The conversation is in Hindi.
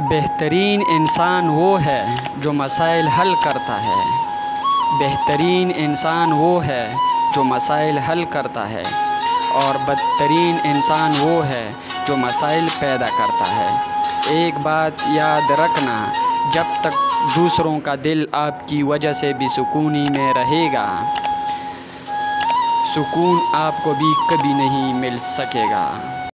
बेहतरीन इंसान वो है जो मसाइल हल करता है। बेहतरीन इंसान वो है जो मसाइल हल करता है। और बदतरीन इंसान वो है जो मसाइल पैदा करता है। एक बात याद रखना, जब तक दूसरों का दिल आपकी वजह से भी सुकूनी में रहेगा, सुकून आपको भी कभी नहीं मिल सकेगा।